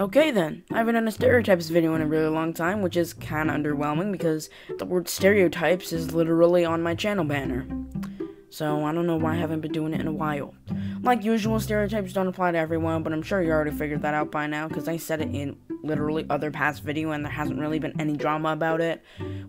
Okay then, I haven't done a stereotypes video in a really long time, which is kinda underwhelming because the word stereotypes is literally on my channel banner. So I don't know why I haven't been doing it in a while. Like usual, stereotypes don't apply to everyone, but I'm sure you already figured that out by now because I said it in literally other past video and there hasn't really been any drama about it,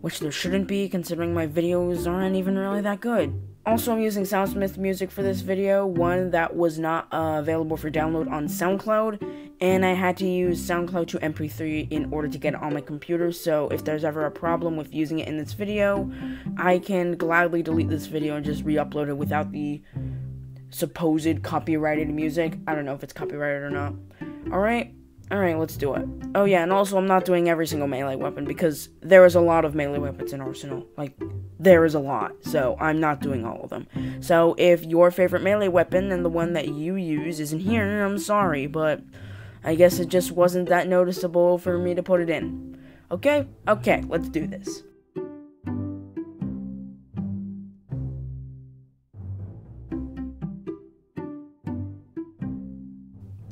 which there shouldn't be considering my videos aren't even really that good. Also, I'm using Soundsmith music for this video, one that was not uh, available for download on SoundCloud, and I had to use SoundCloud to MP3 in order to get it on my computer, so if there's ever a problem with using it in this video, I can gladly delete this video and just re-upload it without the supposed copyrighted music. I don't know if it's copyrighted or not. Alright? Alright, let's do it. Oh yeah, and also I'm not doing every single melee weapon because there is a lot of melee weapons in Arsenal. Like, there is a lot, so I'm not doing all of them. So if your favorite melee weapon and the one that you use isn't here, I'm sorry, but I guess it just wasn't that noticeable for me to put it in. Okay? Okay, let's do this.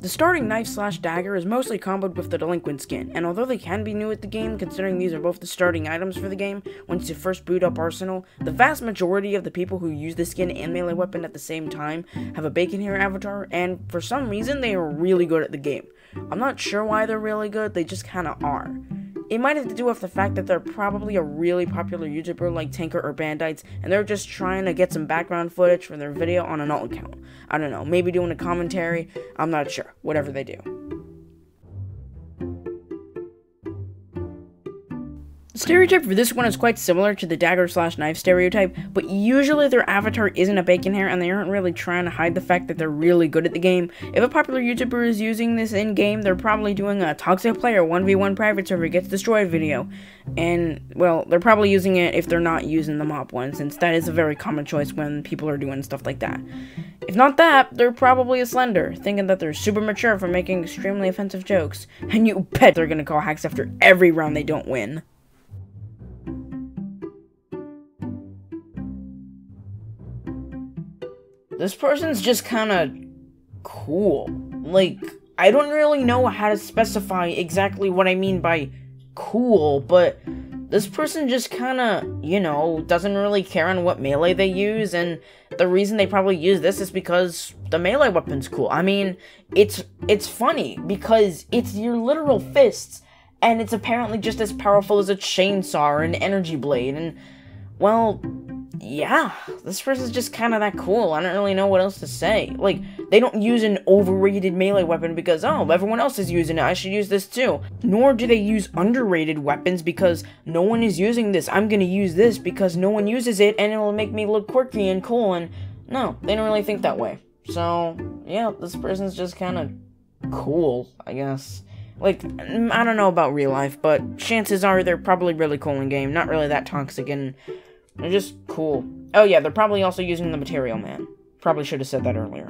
The starting knife slash dagger is mostly comboed with the delinquent skin, and although they can be new at the game, considering these are both the starting items for the game, once you first boot up Arsenal, the vast majority of the people who use the skin and melee weapon at the same time have a bacon hair avatar, and for some reason they are really good at the game. I'm not sure why they're really good, they just kinda are. It might have to do with the fact that they're probably a really popular YouTuber like Tanqr or Bandites, and they're just trying to get some background footage for their video on an alt account. I don't know, maybe doing a commentary, I'm not sure. Whatever they do. The stereotype for this one is quite similar to the dagger slash knife stereotype, but usually their avatar isn't a bacon hair and they aren't really trying to hide the fact that they're really good at the game. If a popular YouTuber is using this in game, they're probably doing a toxic player 1v1 private server gets destroyed video. And, well, they're probably using it if they're not using the mop one, since that is a very common choice when people are doing stuff like that. If not that, they're probably a slender, thinking that they're super mature for making extremely offensive jokes. And you bet they're gonna call hacks after every round they don't win. This person's just kind of cool. Like, I don't really know how to specify exactly what I mean by cool, but this person just kind of, you know, doesn't really care on what melee they use, and the reason they probably use this is because the melee weapon's cool. I mean, it's it's funny because it's your literal fists, and it's apparently just as powerful as a chainsaw or an energy blade, and well, yeah, this person's just kind of that cool. I don't really know what else to say. Like, they don't use an overrated melee weapon because, oh, everyone else is using it, I should use this too. Nor do they use underrated weapons because no one is using this. I'm gonna use this because no one uses it and it'll make me look quirky and cool and no, they don't really think that way. So, yeah, this person's just kind of cool, I guess. Like, I don't know about real life, but chances are they're probably really cool in game, not really that toxic and they're just cool. Oh yeah, they're probably also using the Material Man. Probably should have said that earlier.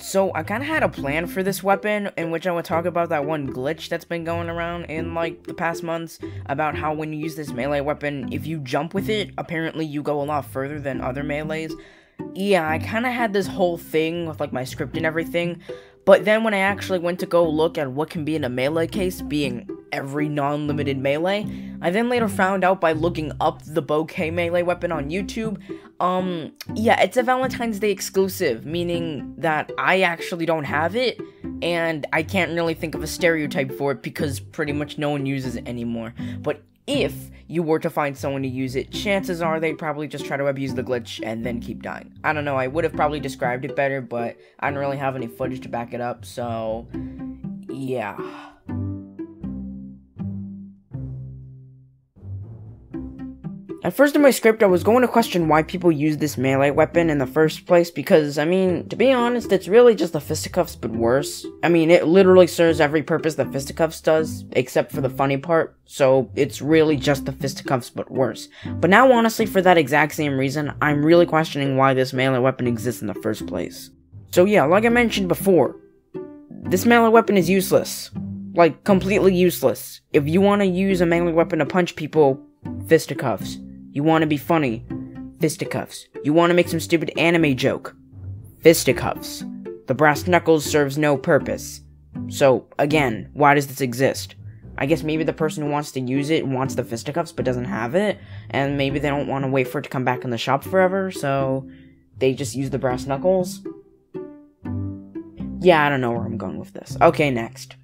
So, I kind of had a plan for this weapon, in which I would talk about that one glitch that's been going around in, like, the past months, about how when you use this melee weapon, if you jump with it, apparently you go a lot further than other melees. Yeah, I kind of had this whole thing with, like, my script and everything, but then when I actually went to go look at what can be in a melee case, being every non-limited melee, I then later found out by looking up the bouquet melee weapon on YouTube, um, yeah, it's a Valentine's Day exclusive, meaning that I actually don't have it, and I can't really think of a stereotype for it because pretty much no one uses it anymore. But if you were to find someone to use it, chances are they'd probably just try to abuse the glitch and then keep dying. I don't know, I would have probably described it better, but I don't really have any footage to back it up, so yeah. At first in my script, I was going to question why people use this melee weapon in the first place, because, I mean, to be honest, it's really just the fisticuffs, but worse. I mean, it literally serves every purpose that fisticuffs does, except for the funny part, so it's really just the fisticuffs, but worse. But now, honestly, for that exact same reason, I'm really questioning why this melee weapon exists in the first place. So yeah, like I mentioned before, this melee weapon is useless. Like, completely useless. If you want to use a melee weapon to punch people, fisticuffs. You want to be funny. Fisticuffs. You want to make some stupid anime joke. Fisticuffs. The brass knuckles serves no purpose. So, again, why does this exist? I guess maybe the person who wants to use it wants the fisticuffs but doesn't have it, and maybe they don't want to wait for it to come back in the shop forever, so they just use the brass knuckles. Yeah, I don't know where I'm going with this. Okay, next.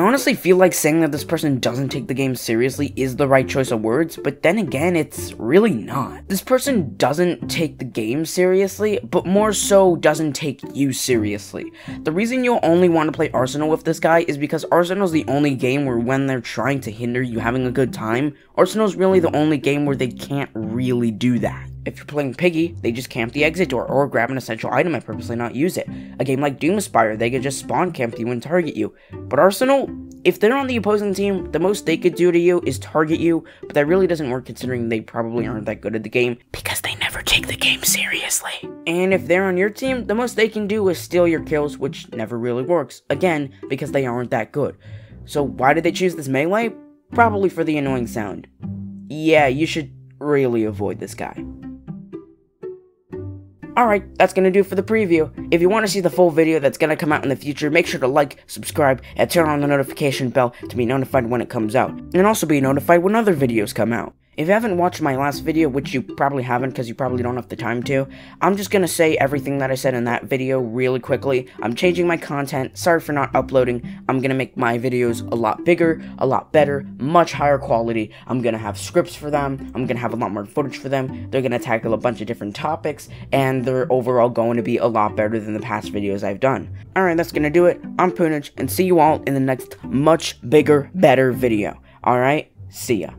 Honestly feel like saying that this person doesn't take the game seriously is the right choice of words, but then again, it's really not. This person doesn't take the game seriously, but more so doesn't take you seriously. The reason you'll only want to play Arsenal with this guy is because Arsenal's the only game where when they're trying to hinder you having a good time, Arsenal's really the only game where they can't really do that. If you're playing Piggy, they just camp the exit door or grab an essential item and purposely not use it. A game like Doomspire, they could just spawn camp you and target you. But Arsenal, if they're on the opposing team, the most they could do to you is target you, but that really doesn't work considering they probably aren't that good at the game because they never take the game seriously. And if they're on your team, the most they can do is steal your kills, which never really works. Again, because they aren't that good. So why did they choose this melee? Probably for the annoying sound. Yeah, you should really avoid this guy. Alright, that's gonna do for the preview. If you want to see the full video that's gonna come out in the future, make sure to like, subscribe, and turn on the notification bell to be notified when it comes out. And also be notified when other videos come out. If you haven't watched my last video, which you probably haven't because you probably don't have the time to, I'm just gonna say everything that I said in that video really quickly. I'm changing my content, sorry for not uploading. I'm gonna make my videos a lot bigger, a lot better, much higher quality. I'm gonna have scripts for them, I'm gonna have a lot more footage for them, they're gonna tackle a bunch of different topics, and they're overall going to be a lot better than the past videos I've done. Alright, that's gonna do it. I'm Pwnage, and see you all in the next much bigger, better video. Alright, see ya.